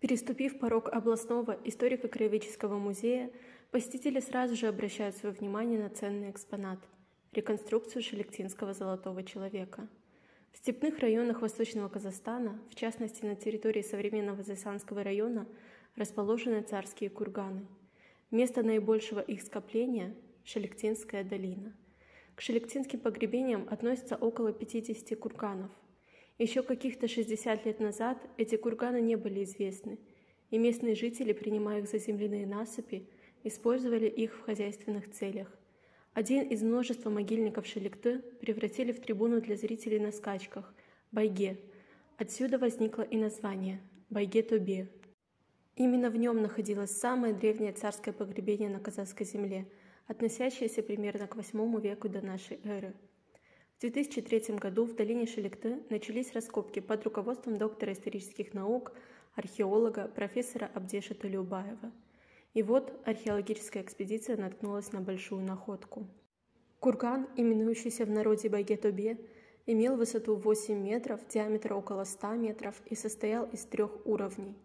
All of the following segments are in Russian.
Переступив порог областного историко-краеведческого музея, посетители сразу же обращают свое внимание на ценный экспонат – реконструкцию шелектинского золотого человека. В степных районах Восточного Казахстана, в частности на территории современного Зайсанского района, расположены царские курганы. Место наибольшего их скопления – Шелектинская долина. К шелектинским погребениям относятся около 50 курганов – еще каких-то 60 лет назад эти курганы не были известны, и местные жители, принимая их за земляные насыпи, использовали их в хозяйственных целях. Один из множества могильников Шеликты превратили в трибуну для зрителей на скачках – Байге. Отсюда возникло и название – Байге-Тобе. Именно в нем находилось самое древнее царское погребение на казахской земле, относящееся примерно к VIII веку до нашей эры – в 2003 году в долине Шеликты начались раскопки под руководством доктора исторических наук, археолога, профессора Абдеша Толюбаева. И вот археологическая экспедиция наткнулась на большую находку. Курган, именующийся в народе Байгетобе, имел высоту 8 метров, диаметр около 100 метров и состоял из трех уровней.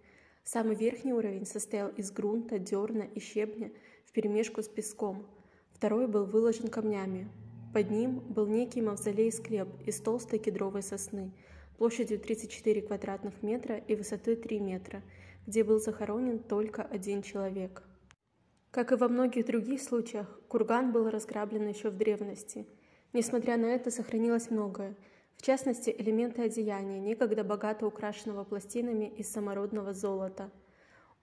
Самый верхний уровень состоял из грунта, дерна и щебня вперемешку с песком. Второй был выложен камнями, под ним был некий мавзолей-склеп из толстой кедровой сосны, площадью 34 квадратных метра и высотой 3 метра, где был захоронен только один человек. Как и во многих других случаях, курган был разграблен еще в древности. Несмотря на это, сохранилось многое, в частности, элементы одеяния, некогда богато украшенного пластинами из самородного золота.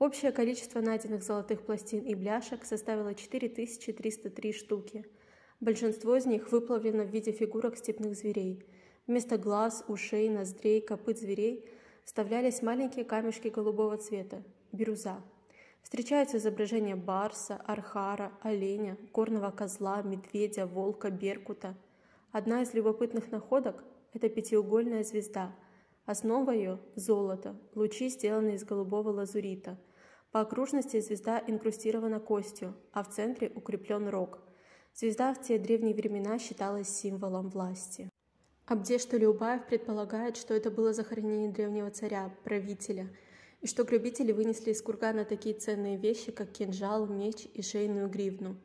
Общее количество найденных золотых пластин и бляшек составило 4303 штуки – Большинство из них выплавлено в виде фигурок степных зверей. Вместо глаз, ушей, ноздрей, копыт зверей вставлялись маленькие камешки голубого цвета – бирюза. Встречаются изображения барса, архара, оленя, горного козла, медведя, волка, беркута. Одна из любопытных находок – это пятиугольная звезда. Основа ее – золото, лучи сделаны из голубого лазурита. По окружности звезда инкрустирована костью, а в центре укреплен рог – Звезда в те древние времена считалась символом власти. Абдеш Толеубаев предполагает, что это было захоронение древнего царя, правителя, и что грабители вынесли из кургана такие ценные вещи, как кинжал, меч и шейную гривну.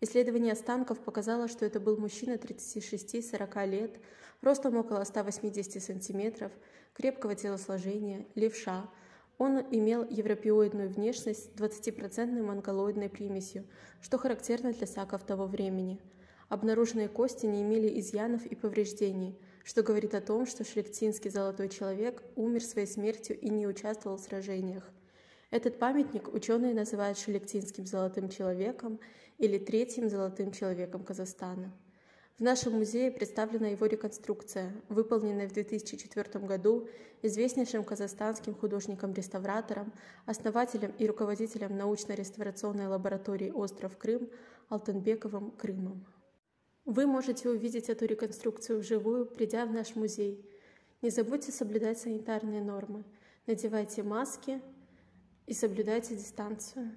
Исследование останков показало, что это был мужчина 36-40 лет, ростом около 180 сантиметров, крепкого телосложения, левша – он имел европеоидную внешность с 20% монголоидной примесью, что характерно для саков того времени. Обнаруженные кости не имели изъянов и повреждений, что говорит о том, что шлектинский золотой человек умер своей смертью и не участвовал в сражениях. Этот памятник ученые называют шелектинским золотым человеком или третьим золотым человеком Казахстана. В нашем музее представлена его реконструкция, выполненная в 2004 году известнейшим казахстанским художником-реставратором, основателем и руководителем научно-реставрационной лаборатории «Остров Крым» Алтенбековым Крымом. Вы можете увидеть эту реконструкцию вживую, придя в наш музей. Не забудьте соблюдать санитарные нормы, надевайте маски и соблюдайте дистанцию.